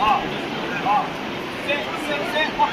啊，好，先先先。